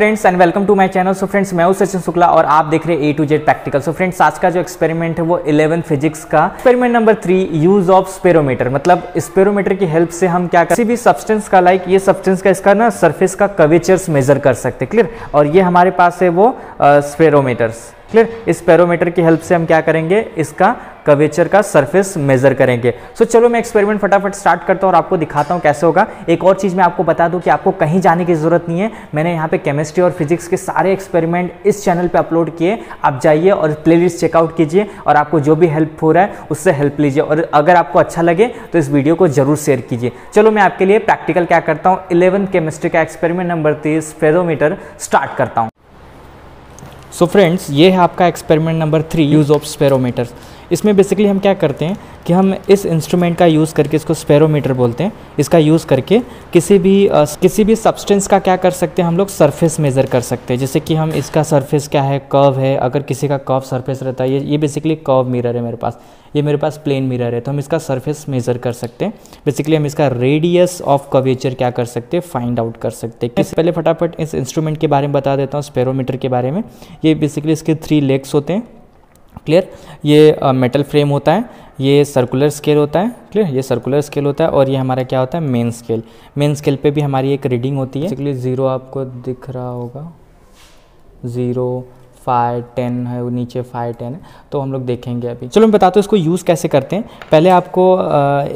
Friends and welcome to my channel so friends मैं हूँ सचिन शुक्ला और आप देख रहे हैं A to Z practical so friends आज का जो एक्सपेरिमेंट है वो 11 फिजिक्स का. Experiment number three use of spherometer मतलब स्पेरोमीटर की हेल्प से हम क्या किसी भी सब्सटेंस का लाइक ये सब्सटेंस का इसका ना सर्फेस का कवेचर्स मेजर कर सकते क्लियर और ये हमारे पास है वो स्पेरोमीटर्स क्लियर इस पैरोमीटर की हेल्प से हम क्या करेंगे? इसका कवेचर का सरफेस मेजर करेंगे। सो so, चलो मैं एक्सपेरिमेंट फटाफट स्टार्ट करता हूँ और आपको दिखाता हूँ कैसे होगा। एक और चीज़ मैं आपको बता दूँ कि आपको कहीं जाने की ज़रूरत नहीं है। मैंने यहाँ पे केमिस्ट्री और फिजिक्स के सारे एक्सपेरिमेंट इस चैनल पे अपलोड किए। आप जाइए और प्लेलिस्ट चेकआउट कीजिए और आपको जो भी हेल्प हो रहा है उससे हेल्प लीजिए। और अगर आपको अच्छा लगे तो इस वीडियो को ज़रूर शेयर कीजिए। चलो मैं आपके लिए प्रैक्टिकल क्या करता हूँ? इलेवन केमिस्ट्री का एक्सपेरिमेंट नंबर तीस फेरोमीटर स्टार्ट करता हूँ। सो so फ्रेंड्स ये है आपका experiment number three use of spherometers इसमें बेसिकली हम क्या करते हैं कि हम इस इंस्ट्रूमेंट का यूज़ करके इसको स्पेरोमीटर बोलते हैं। इसका यूज़ करके किसी भी आ, किसी भी सब्सटेंस का क्या कर सकते हैं हम लोग सरफेस मेज़र कर सकते हैं। जैसे कि हम इसका सरफेस क्या है कर्व है। अगर किसी का कर्व सरफेस रहता है ये ये बेसिकली कर्व मिरर है मेरे पास। ये मेरे पास प्लेन मिरर है तो हम इसका सरफेस मेज़र कर सकते हैं। बेसिकली हम इसका रेडियस ऑफ़ कवेचर क्या कर सकते हैं फाइंड आउट कर सकते हैं। किस पहले फटाफट इस इंस्ट्रूमेंट के बारे में बता देता हूँ स्पेरोमीटर के बारे में। ये बेसिकली इसके थ्री लेग्स होते हैं। क्लियर ये मेटल फ्रेम होता है, ये सर्कुलर स्केल होता है क्लियर ये सर्कुलर स्केल होता है और ये हमारा क्या होता है? मेन स्केल मेन स्केल पे भी हमारी एक रीडिंग होती है। बेसिकली ज़ीरो आपको दिख रहा होगा। ज़ीरो फाइव टेन है नीचे फाइव टेन है तो हम लोग देखेंगे अभी। चलो, मैं बताता हूँ इसको यूज़ कैसे करते हैं। पहले आपको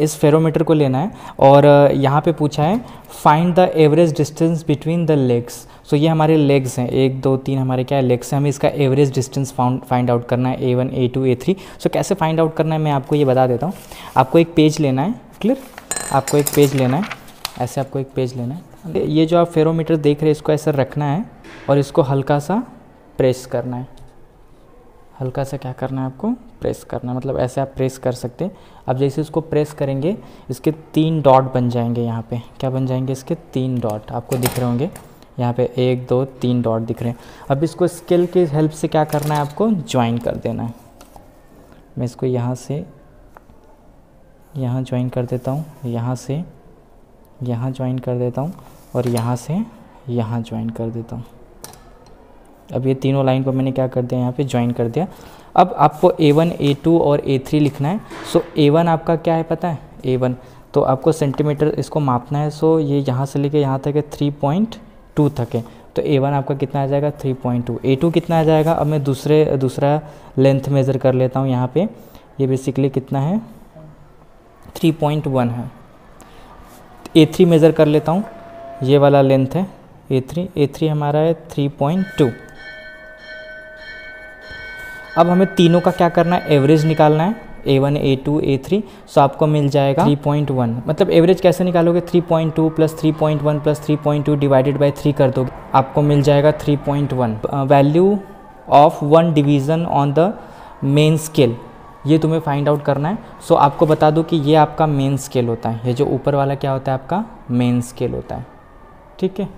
इस फेरोमीटर को लेना है और यहाँ पे पूछा है find the average distance between the legs so ये हमारे लेग्स हैं। एक, दो, तीन हमारे क्या है? लेग्स हैं। हमें इसका average distance found find out करना है। A one A two A three so कैसे फाइंड आउट करना है? मैं आपको ये बता देता हूँ। आपको एक पेज लेना है। क्लियर आपको एक पेज लेना है। ऐसे आपको एक पेज लेना है। ये जो आप फेरोमीटर देख रहे हैं, इसको ऐसा रखना है और इसको हल्का सा प्रेस करना है। हल्का सा क्या करना है आपको? प्रेस करना है। मतलब ऐसे आप प्रेस कर सकते हैं। अब जैसे इसको प्रेस करेंगे, इसके तीन डॉट बन जाएँगे यहाँ पे। क्या बन जाएँगे इसके? तीन डॉट आपको दिख रहे होंगे। यहाँ पे एक, दो, तीन डॉट दिख रहे हैं। अब इसको स्केल की हेल्प से क्या करना है आपको? ज्वाइन कर देना है। मैं इसको यहाँ से, यहाँ ज्वाइन कर देता हूँ। यहाँ से, यहाँ ज्वाइन कर देता हूँ। और यहाँ से, यहाँ ज्वाइन कर देता हूँ। अब ये तीनों लाइन को मैंने क्या कर दिया यहाँ पे ज्वाइन कर दिया। अब आपको A1, A2 और A3 लिखना है। सो A1 आपका क्या है पता है? A1 तो आपको सेंटीमीटर इसको मापना है। सो ये यहाँ से लेके यहाँ तक है थ्री पॉइंट टू तक है। तो A1 आपका कितना आ जाएगा? 3.2 A2 कितना आ जाएगा? अब मैं दूसरे दूसरा लेंथ मेज़र कर लेता हूँ यहाँ पे। ये बेसिकली कितना है? 3.1 है। A3 मेज़र कर लेता हूँ। ये वाला लेंथ है A3 A3 हमारा है 3.2 अब हमें तीनों का क्या करना है? एवरेज निकालना है। A one A two A three so आपको मिल जाएगा थ्री पॉइंट वन मतलब एवरेज कैसे निकालोगे? Three point two plus three point one plus three point two divided by three कर दोगे। आपको मिल जाएगा three point one value of one division on the main scale ये तुम्हें फाइंड आउट करना है। सो so, आपको बता दो कि ये आपका मेन स्केल होता है। ये जो ऊपर वाला क्या होता है? आपका मेन स्केल होता है। ठीक है?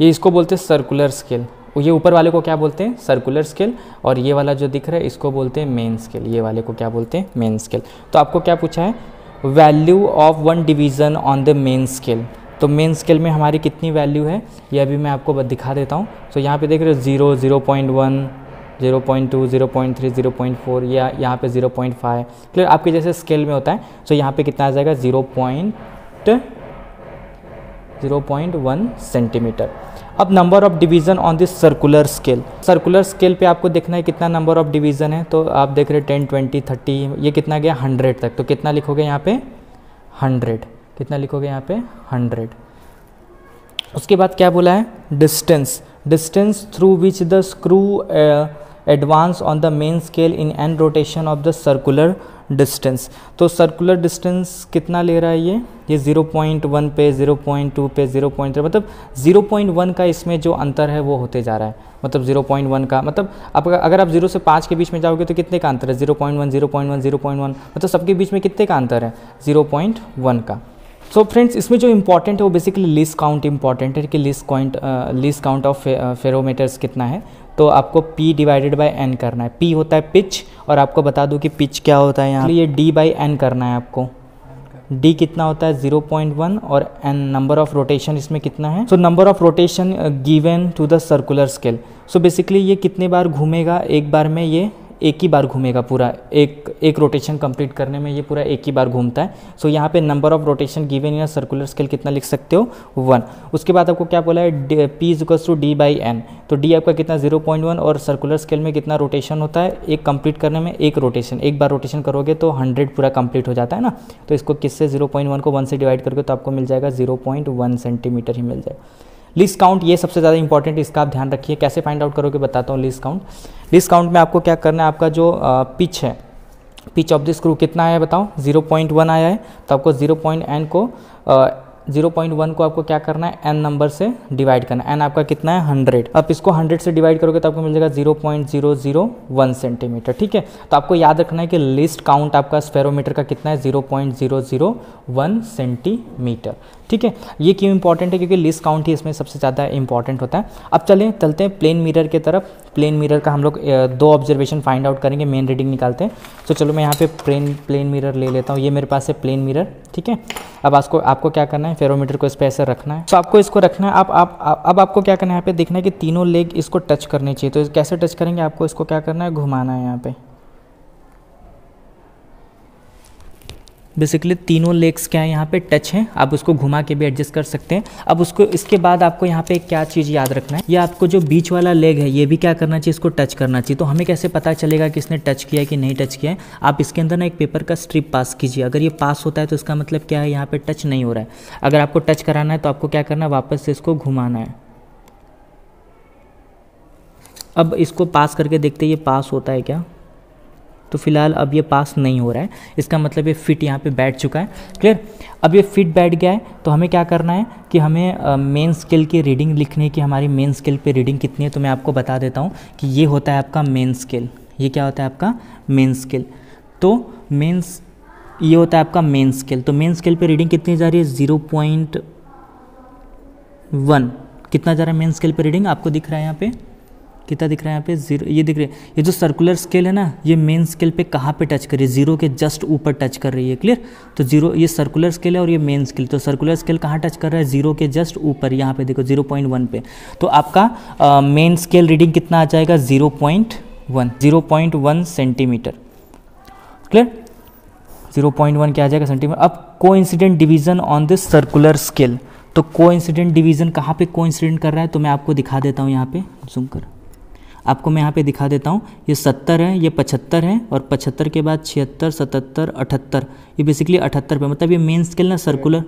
ये इसको बोलते हैं सर्कुलर स्केल ये ऊपर वाले को क्या बोलते हैं? सर्कुलर स्केल और ये वाला जो दिख रहा है, इसको बोलते हैं मेन स्केल ये वाले को क्या बोलते हैं? मेन स्केल तो आपको क्या पूछा है? Value of one division on the main scale तो मेन स्केल में हमारी कितनी वैल्यू है? ये अभी मैं आपको दिखा देता हूँ। तो यहाँ पे देख रहे हो zero zero point one zero point two zero point three zero point four या यहाँ पे ज़ीरो पॉइंट फाइव क्लियर आपके जैसे स्केल में होता है तो यहाँ पे कितना आ जाएगा? Zero point zero point one centimetre अब number of division on this circular scale circular scale पे आपको देखना है कितना नंबर ऑफ़ डिवीज़न है तो आप देख रहे टेन ट्वेंटी थर्टी ये कितना गया हंड्रेड तक। तो कितना लिखोगे यहाँ पे? हंड्रेड कितना लिखोगे यहाँ पे? हंड्रेड उसके बाद क्या बोला है? Distance distance through which the screw advance on the main scale in N rotation of the circular distance तो सर्कुलर डिस्टेंस कितना ले रहा है ये? ये 0.1 पे 0.2 पे 0.3 मतलब 0.1 का इसमें जो अंतर है वो होते जा रहा है। मतलब 0.1 का मतलब आप अगर आप 0 से 5 के बीच में जाओगे तो कितने का अंतर है? 0.1 0.1 0.1 मतलब सबके बीच में कितने का अंतर है? 0.1 का। सो so फ्रेंड्स इसमें जो इंपॉर्टेंट है वो बेसिकली लिस्ट काउंट इंपॉर्टेंट है कि least count least count of spherometers कितना है? तो आपको P डिवाइडेड बाय N करना है। P होता है पिच और आपको बता दूँ कि पिच क्या होता है यहाँ। ये D बाई एन करना है आपको। डी कितना होता है? 0.1 और एन नंबर ऑफ़ रोटेशन इसमें कितना है? So number of rotation given to the circular scale so basically ये कितने बार घूमेगा? एक बार में ये एक ही बार घूमेगा पूरा एक एक रोटेशन कंप्लीट करने में ये पूरा एक ही बार घूमता है। सो so, यहाँ पे number of rotation given in circular scale कितना लिख सकते हो? वन उसके बाद आपको क्या बोला है? P is equals to D by N तो डी आपका कितना? ज़ीरो पॉइंट वन और सर्कुलर स्केल में कितना रोटेशन होता है? एक कंप्लीट करने में एक रोटेशन एक बार रोटेशन करोगे तो हंड्रेड पूरा कंप्लीट हो जाता है ना? तो इसको किससे? ज़ीरो पॉइंट वन को वन से डिवाइड करोगे तो आपको मिल जाएगा ज़ीरो पॉइंट वन सेंटीमीटर ही मिल जाएगा। लिस्ट काउंट ये सबसे ज़्यादा इंपॉर्टेंट इसका आप ध्यान रखिए। कैसे फाइंड आउट करोगे बताता हूँ लिस्ट काउंट लिस्ट काउंट में आपको क्या करना है? आपका जो पिच है पिच ऑफ़ द स्क्रू कितना आया बताओ? 0.1 आया है। तो आपको 0. एन को ज़ीरो पॉइंट वन को आपको क्या करना है? एन नंबर से डिवाइड करना है। एन आपका कितना है? हंड्रेड अब इसको हंड्रेड से डिवाइड करोगे तो आपको मिल जाएगा zero point zero zero one centimetre ठीक है? तो आपको याद रखना है कि लिस्ट काउंट आपका स्पेरोमीटर का कितना है? Zero point zero zero one centimetre ठीक है? ये क्यों इंपॉर्टेंट है? क्योंकि लिस्ट काउंट ही इसमें सबसे ज़्यादा इंपॉर्टेंट होता है। अब चलें, चलते हैं प्लेन मिरर की तरफ़। प्लेन मिरर का हम लोग दो ऑब्जर्वेशन फाइंड आउट करेंगे मेन रीडिंग निकालते हैं। तो चलो मैं यहाँ पे प्लेन प्लेन मिरर ले लेता हूँ। ये मेरे पास है प्लेन मिरर ठीक है? अब आपको आपको क्या करना है? फेरोमीटर को इस पर ऐसे रखना है। तो आपको इसको रखना है। अब आप अब आपको क्या करना है? यहाँ पे देखना है कि तीनों लेग इसको टच करने चाहिए। तो कैसे टच करेंगे? आपको इसको क्या करना है? घुमाना है यहाँ पे। बेसिकली तीनों लेग्स क्या है, यहाँ पे टच हैं, आप उसको घुमा के भी एडजस्ट कर सकते हैं। अब उसको, इसके बाद आपको यहाँ पे क्या चीज़ याद रखना है? ये आपको जो बीच वाला लेग है, ये भी क्या करना चाहिए, इसको टच करना चाहिए। तो हमें कैसे पता चलेगा कि इसने टच किया कि नहीं टच किया है? आप इसके अंदर ना एक पेपर का स्ट्रिप पास कीजिए। अगर ये पास होता है तो इसका मतलब क्या है? यहाँ पर टच नहीं हो रहा है। अगर आपको टच कराना है तो आपको क्या करना है? वापस से इसको घुमाना है। अब इसको पास करके देखते ये पास होता है क्या? तो फ़िलहाल अब ये पास नहीं हो रहा है। इसका मतलब ये फिट यहाँ पे बैठ चुका है। क्लियर अब ये फिट बैठ गया है तो हमें क्या करना है कि हमें मेन स्केल की रीडिंग लिखनी है कि हमारी मेन स्केल पे रीडिंग कितनी है तो मैं आपको बता देता हूँ कि ये होता है आपका मेन स्केल ये क्या होता है आपका मेन स्केल तो मेन्स ये होता है आपका मेन स्केल तो मेन स्केल पे रीडिंग कितनी जा रही है? ज़ीरो पॉइंट वन कितना जा रहा है मेन स्केल पे रीडिंग आपको दिख रहा है यहाँ पे? कितना दिख रहा है यहाँ पे? ज़ीरो, ये दिख रहा है। ये जो सर्कुलर स्केल है ना, ये मेन स्केल पे कहाँ पे टच कर रही है? ज़ीरो के जस्ट ऊपर टच कर रही है क्लियर तो ज़ीरो ये सर्कुलर स्केल है और ये मेन स्केल तो सर्कुलर स्केल कहाँ टच कर रहा है? ज़ीरो के जस्ट ऊपर, यहाँ पे देखो ज़ीरो पॉइंट वन पे। तो आपका मेन स्केल रीडिंग कितना आ जाएगा? Zero point one zero point one centimetre clear zero point one क्या आ जाएगा सेंटीमीटर अब coincident division on this circular scale तो को इंसिडेंट डिवीज़न कहाँ पे को इंसिडेंट कर रहा है? तो मैं आपको दिखा देता हूँ यहाँ पे। जूम कर। आपको मैं यहाँ पे दिखा देता हूँ ये सत्तर है ये पचहत्तर है और पचहत्तर के बाद छिहत्तर सतहत्तर अठहत्तर। ये बेसिकली अठहत्तर पे मतलब ये मेन स्केल ना सर्कुलर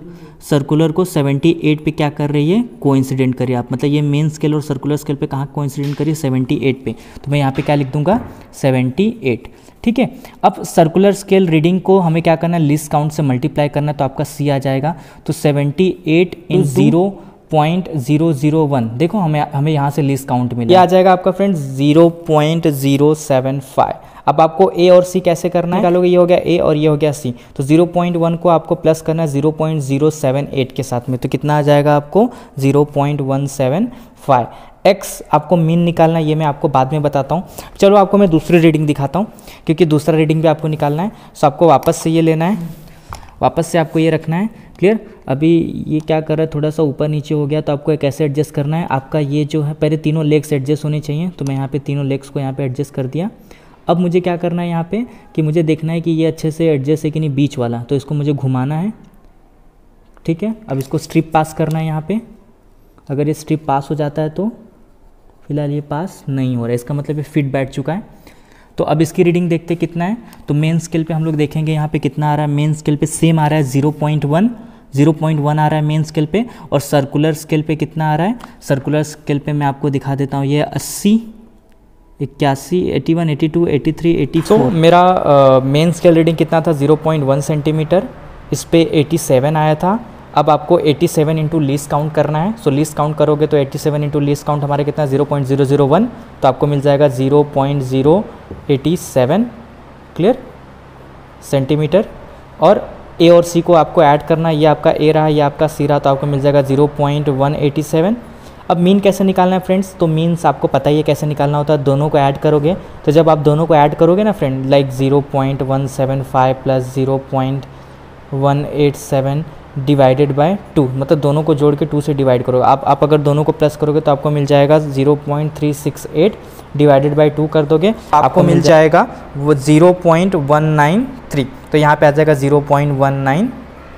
सर्कुलर को सेवेंटी एट पे क्या कर रही है? को इंसिडेंट करिए आप मतलब ये मेन स्केल और सर्कुलर स्केल पे कहाँ को इंसिडेंट करिए सेवेंटी एट पे। तो मैं यहाँ पे क्या लिख दूँगा? सेवेंटी एट ठीक है? अब सर्कुलर स्केल रीडिंग को हमें क्या करना है? लिस्ट काउंट से मल्टीप्लाई करना है तो आपका सी आ जाएगा। तो seventy eight in zero point zero zero one देखो हमें हमें यहाँ से लिस्ट काउंट मिला ये आ जाएगा आपका friend zero point zero seven five अब आपको ए और सी कैसे करना है? निकालोगे? ये हो गया ए और ये हो गया सी तो ज़ीरो पॉइंट वन को आपको प्लस करना है zero point zero seven eight के साथ में। तो कितना आ जाएगा आपको? Zero point one seven five X आपको मीन निकालना है ये मैं आपको बाद में बताता हूँ। चलो आपको मैं दूसरी रीडिंग दिखाता हूँ क्योंकि दूसरा रीडिंग भी आपको निकालना है। सो आपको वापस से ये लेना है। वापस से आपको ये रखना है। क्लियर? अभी ये क्या कर रहा है? थोड़ा सा ऊपर नीचे हो गया तो आपको एक ऐसे एडजस्ट करना है। आपका ये जो है, पहले तीनों लेग्स एडजस्ट होने चाहिए तो मैं यहाँ पे तीनों लेग्स को यहाँ पे एडजस्ट कर दिया। अब मुझे क्या करना है यहाँ पे, कि मुझे देखना है कि ये अच्छे से एडजस्ट है कि नहीं बीच वाला तो इसको मुझे घुमाना है। ठीक है? अब इसको स्ट्रिप पास करना है यहाँ पे। अगर ये स्ट्रिप पास हो जाता है तो फ़िलहाल ये पास नहीं हो रहा है। इसका मतलब ये फिट बैठ चुका है। तो अब इसकी रीडिंग देखते कितना है? तो मेन स्केल पे हम लोग देखेंगे यहाँ पे कितना आ रहा है। मेन स्केल पे सेम आ रहा है zero point one zero point one आ रहा है मेन स्केल पे और सर्कुलर स्केल पे कितना आ रहा है? सर्कुलर स्केल पे मैं आपको दिखा देता हूँ, ये अस्सी, इक्यासी eighty one eighty two eighty three eighty four मेरा मेन स्केल रीडिंग कितना था? ज़ीरो पॉइंट वन सेंटीमीटर इस पर एटी सेवन आया था। अब आपको 87 सेवन इंटू लीस काउंट करना है। सो लीस काउंट करोगे तो 87 सेवन इंटू लीस काउंट हमारे कितना? Zero point zero zero one. तो आपको मिल जाएगा zero point zero eighty seven clear centimetre और ए और सी को आपको ऐड करना है, ये आपका ए रहा, ये आपका सी रहा तो आपको मिल जाएगा zero point one eighty seven अब मीन कैसे निकालना है फ्रेंड्स तो मीन्स आपको पता ही है कैसे निकालना होता है, दोनों को ऐड करोगे। तो जब आप दोनों को ऐड करोगे ना friend like zero point one seven five plus zero point one eight seven divided by two मतलब दोनों को जोड़ के टू से डिवाइड करोगे। आप आप अगर दोनों को प्लस करोगे तो आपको मिल जाएगा zero point three six eight divided by two कर दोगे। आपको मिल जाएगा वो zero point one nine three तो यहाँ पे आ जाएगा zero point one nine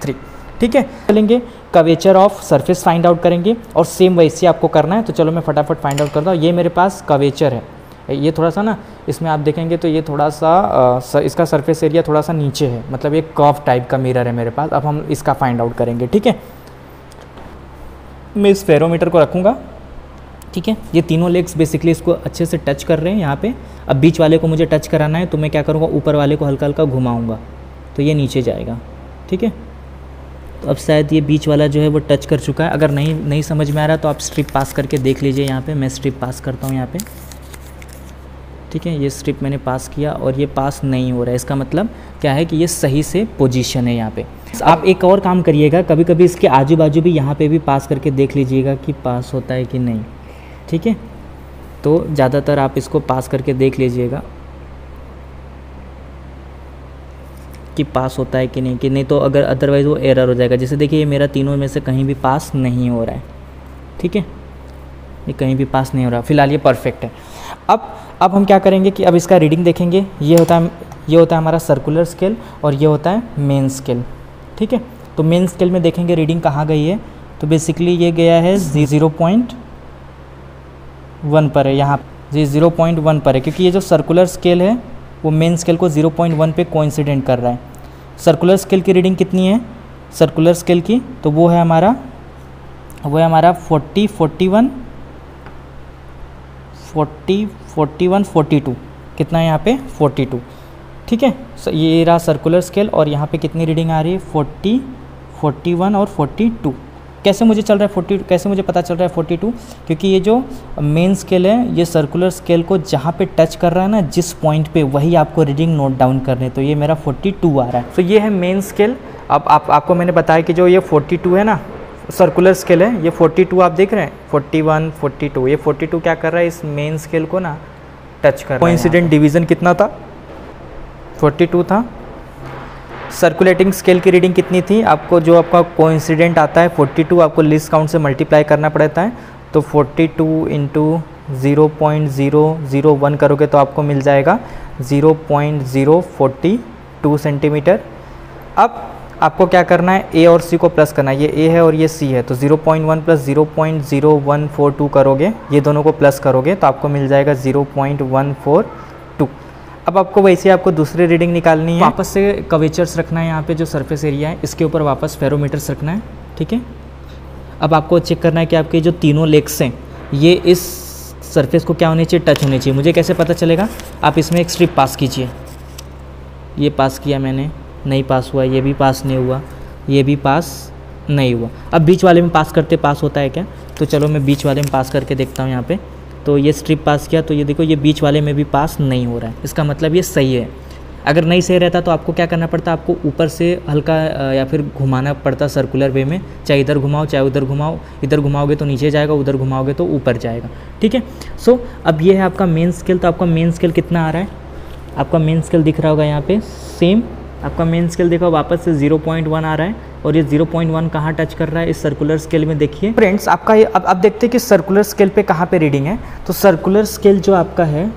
three ठीक है? चलेंगे। Curvature of surface find out करेंगे और सेम वैसे आपको करना है। तो चलो मैं फटाफट फाइंड आउट करता हूँ। ये मेरे पास कवेचर है। ये थोड़ा सा ना, इसमें आप देखेंगे तो ये थोड़ा सा इसका सरफेस एरिया थोड़ा सा नीचे है मतलब एक कॉफ टाइप का मिरर है मेरे पास, अब हम इसका फाइंड आउट करेंगे, ठीक है? मैं इस फेरोमीटर को रखूँगा, ठीक है? ये तीनों लेग्स बेसिकली इसको अच्छे से टच कर रहे हैं यहाँ पे, अब बीच वाले को मुझे टच कराना है तो मैं क्या करूँगा, ऊपर वाले को हल्का हल्का घुमाऊँगा तो ये नीचे जाएगा, ठीक है? तो अब शायद ये बीच वाला जो है वो टच कर चुका है, अगर नहीं नहीं समझ में आ रहा तो आप स्ट्रिप पास करके देख लीजिए यहाँ पे, मैं स्ट्रिप पास करता हूँ यहाँ पे। ठीक है, ये स्ट्रिप मैंने पास किया और ये पास नहीं हो रहा है। इसका मतलब क्या है कि ये सही से पोजीशन है यहाँ पे। आप एक और काम करिएगा कभी कभी इसके आजू बाजू भी यहाँ पे भी पास करके देख लीजिएगा कि पास होता है कि नहीं। ठीक है? तो ज़्यादातर आप इसको पास करके देख लीजिएगा कि पास होता है कि नहीं कि नहीं तो अगर अदरवाइज़ वो एरर हो जाएगा। जैसे देखिए, ये मेरा तीनों में से कहीं भी पास नहीं हो रहा है। ठीक है? ये कहीं भी पास नहीं हो रहा। फ़िलहाल ये परफेक्ट है। अब अब हम क्या करेंगे कि अब इसका रीडिंग देखेंगे। ये होता है, ये होता है हमारा सर्कुलर स्केल और ये होता है मेन स्केल ठीक है? तो मेन स्केल में देखेंगे रीडिंग कहाँ गई है? तो बेसिकली ये गया है जी ज़ीरो पॉइंट वन पर है। यहाँ जी ज़ीरो पॉइंट वन पर है। क्योंकि ये जो सर्कुलर स्केल है, वो मेन स्केल को ज़ीरो पॉइंट वन पर कोइंसिडेंट कर रहा है। सर्कुलर स्केल की रीडिंग कितनी है? सर्कुलर स्केल की तो वो है हमारा, वो है हमारा forty forty one forty forty one, forty two. कितना है यहाँ पे? Forty two. ठीक है? ये रहा सर्कुलर स्केल और यहाँ पे कितनी रीडिंग आ रही है? फोर्टी फोर्टी वन और फोर्टी टू। कैसे मुझे चल रहा है फोर्टी, कैसे मुझे पता चल रहा है फोर्टी टू? क्योंकि ये जो मेन स्केल है, ये सर्कुलर स्केल को जहाँ पे टच कर रहा है ना, जिस पॉइंट पे, वही आपको रीडिंग नोट डाउन करने तो ये मेरा फोर्टी टू आ रहा है। तो ये है मेन स्केल अब आप, आपको मैंने बताया कि जो ये फोर्टी टू है ना सर्कुलर स्केल है ये 42 आप देख रहे हैं 41, 42 ये 42 क्या कर रहा है इस मेन स्केल को ना टच कर रहा है इंसिडेंट डिवीज़न कितना था? 42 था। सर्कुलेटिंग स्केल की रीडिंग कितनी थी? आपको जो आपका कोइंसिडेंट आता है 42 आपको लिस्ट काउंट से मल्टीप्लाई करना पड़ता है तो 42 two into zero point zero zero one करोगे तो आपको मिल जाएगा zero point zero forty two centimetre अब आपको क्या करना है? ए और सी को प्लस करना है। ये ए है और ये सी है। तो 0.1 plus zero point zero one four two करोगे, ये दोनों को प्लस करोगे तो आपको मिल जाएगा 0.142 अब आपको वैसे आपको दूसरी रीडिंग निकालनी है। वापस से कवेचर्स रखना है यहाँ पे, जो सरफेस एरिया है, इसके ऊपर वापस फेरोमीटर्स रखना है, ठीक है? अब आपको चेक करना है कि आपके जो तीनों लेग्स हैं, ये इस सरफेस को क्या होने चाहिए? टच होने चाहिए। मुझे कैसे पता चलेगा? आप इसमें एक स्ट्रिप पास कीजिए। ये पास किया मैंने। नहीं पास हुआ, ये भी पास नहीं हुआ, ये भी पास नहीं हुआ। अब बीच वाले में पास करते पास होता है क्या? तो चलो मैं बीच वाले में पास करके देखता हूँ यहाँ पे। तो ये स्ट्रिप पास किया तो ये देखो, ये बीच वाले में भी पास नहीं हो रहा है। इसका मतलब ये सही है। अगर नहीं सही रहता तो आपको क्या करना पड़ता? आपको ऊपर से हल्का या फिर घुमाना पड़ता सर्कुलर वे में। चाहे इधर घुमाओ, चाहे उधर घुमाओ। इधर घुमाओगे तो नीचे जाएगा, उधर घुमाओगे तो ऊपर जाएगा। ठीक है? सो अब ये है आपका मेन स्केल तो आपका मेन स्केल कितना आ रहा है? आपका मेन स्केल दिख रहा होगा यहाँ पे सेम आपका मेन स्केल देखो वापस से 0.1 आ रहा है और ये 0.1 पॉइंट कहाँ टच कर रहा है? इस सर्कुलर स्केल में देखिए। फ्रेंड्स आपका ये अब आप देखते हैं कि सर्कुलर स्केल पे कहाँ पे रीडिंग है। तो सर्कुलर स्केल जो आपका है,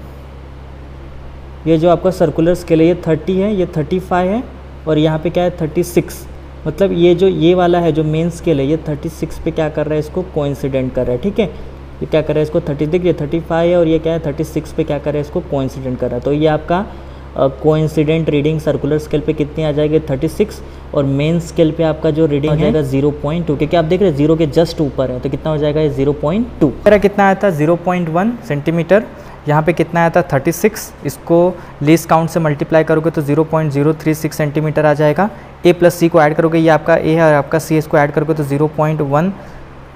ये जो आपका सर्कुलर स्केल है, ये 30 है, ये 35 है और यहाँ पे क्या है? 36 मतलब ये जो ये वाला है जो मेन स्केल है, ये 36 पे क्या कर रहा है? इसको कोइंसिडेंट कर रहा है, ठीक है? ये क्या कर रहा है? इसको 30 देखिए 35 है और ये क्या है? 36 पे क्या कर रहा है? इसको कोइंसिडेंट कर रहा है। तो ये आपका कोइंसिडेंट रीडिंग सर्कुलर स्केल पे कितनी आ जाएगी? 36 और मेन स्केल पे आपका जो रीडिंग हो जाएगा 0.2 क्योंकि आप देख रहे हैं ज़ीरो के जस्ट ऊपर है तो कितना हो जाएगा ये 0.2 मेरा कितना आया था? 0.1 सेंटीमीटर यहाँ पे कितना आया था? 36 इसको लीस्ट काउंट से मल्टीप्लाई करोगे तो 0.036 सेंटीमीटर आ जाएगा। ए प्लस सी को ऐड करोगे ये आपका ए है और आपका सी इसको ऐड करोगे तो 0.1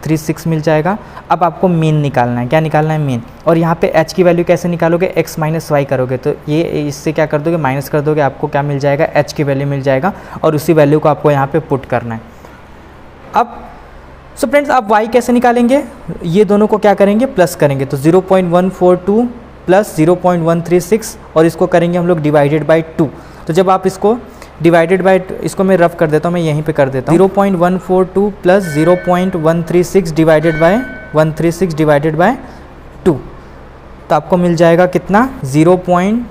थ्री सिक्स मिल जाएगा। अब आपको मीन निकालना है। क्या निकालना है मीन और यहाँ पे एच की वैल्यू कैसे निकालोगे? एक्स माइनस वाई करोगे। तो ये इससे क्या कर दोगे? माइनस कर दोगे। आपको क्या मिल जाएगा? एच की वैल्यू मिल जाएगा और उसी वैल्यू को आपको यहाँ पे पुट करना है। अब सो फ्रेंड्स आप वाई कैसे निकालेंगे? ये दोनों को क्या करेंगे? प्लस करेंगे। तो zero point one four two plus zero point one three six और इसको करेंगे हम लोग डिवाइडेड बाई टू तो जब आप इसको डिवाइडेड बाय इसको मैं रफ कर देता हूँ मैं यहीं पे कर देता हूँ। Zero point one four two plus zero point one three six divided by one three six divided by two तो आपको मिल जाएगा कितना? Zero point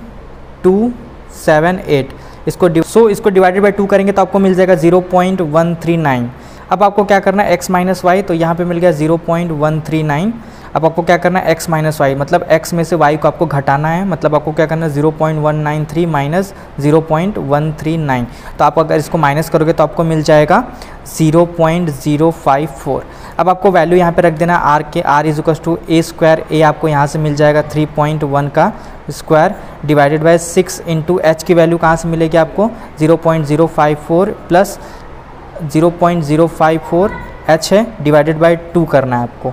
two seven eight इसको सो so, इसको डिवाइडेड बाय टू करेंगे तो आपको मिल जाएगा zero point one three nine अब आपको क्या करना है? एक्स माइनस वाई तो यहाँ पे मिल गया zero point one three nine अब आपको क्या करना है? X माइनस वाई मतलब x में से y को आपको घटाना है मतलब आपको क्या करना है? Zero point one nine three minus zero point one three nine तो आप अगर इसको माइनस करोगे तो आपको मिल जाएगा zero point zero five four अब आपको वैल्यू यहाँ पे रख देना आर के R is equals to a square a आपको यहाँ से मिल जाएगा थ्री पॉइंट वन का square divided by six into H की वैल्यू कहाँ से मिलेगी आपको? Zero point zero five four plus zero point zero five four H है डिवाइडेड बाई टू करना है आपको।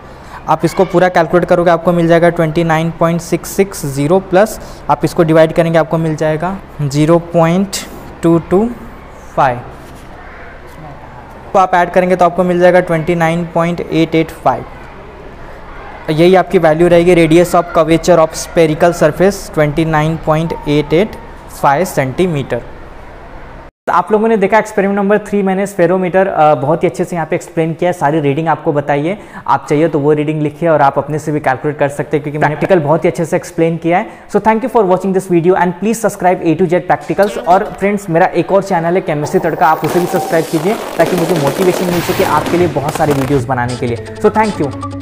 आप इसको पूरा कैलकुलेट करोगे, आपको मिल जाएगा twenty nine point six six zero plus आप इसको डिवाइड करेंगे, आपको मिल जाएगा zero point two two five तो आप ऐड करेंगे तो आपको मिल जाएगा twenty nine point eight eight five यही आपकी वैल्यू रहेगी radius of curvature of spherical surface twenty nine centimetre आप लोगों ने देखा एक्सपेरिमेंट नंबर थ्री मैंने स्पेरोमीटर बहुत ही अच्छे से यहाँ पे एक्सप्लेन किया है। सारी रीडिंग आपको बताइए। आप चाहिए तो वो रीडिंग लिखिए और आप अपने से भी कैलकुलेट कर सकते हैं क्योंकि मैंने प्रैक्टिकल बहुत ही अच्छे से एक्सप्लेन किया है। So thank you for watching this video and please subscribe A to Z practicals और फ्रेंड्स मेरा एक और चैनल है केमिस्ट्री तड़का आप उसे भी सब्सक्राइब कीजिए ताकि मुझे मोटिवेशन मिल सके आपके लिए बहुत सारे वीडियोज़ बनाने के लिए। सो थैंक यू